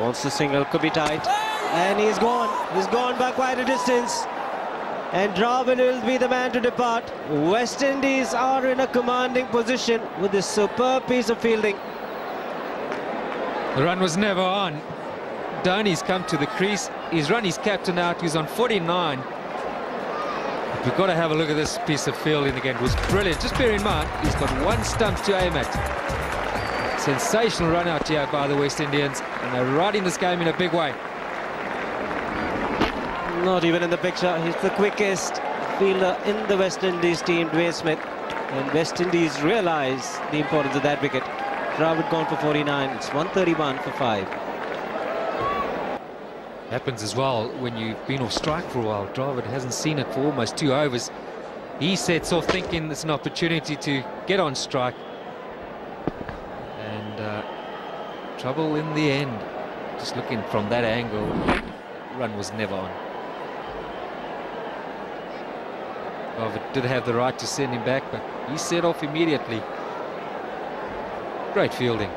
Wants the single, could be tight. And he's gone. He's gone by quite a distance. And Dravid will be the man to depart. West Indies are in a commanding position with this superb piece of fielding. The run was never on. Dhoni's come to the crease. He's run his captain out. He's on 49. We've got to have a look at this piece of fielding again. It was brilliant. Just bear in mind, he's got one stump to aim at. Sensational run out here by the West Indians. And they're riding this game in a big way. Not even in the picture. He's the quickest fielder in the West Indies team, Dwayne Smith. And West Indies realise the importance of that wicket. Dravid gone for 49. It's 131 for 5. Happens as well when you've been off strike for a while. Dravid hasn't seen it for almost two overs. He sets off thinking it's an opportunity to get on strike. And uh, trouble in the end. Just looking from that angle, run was never on. Oh, Dravid did have the right to send him back, but he set off immediately. Great fielding.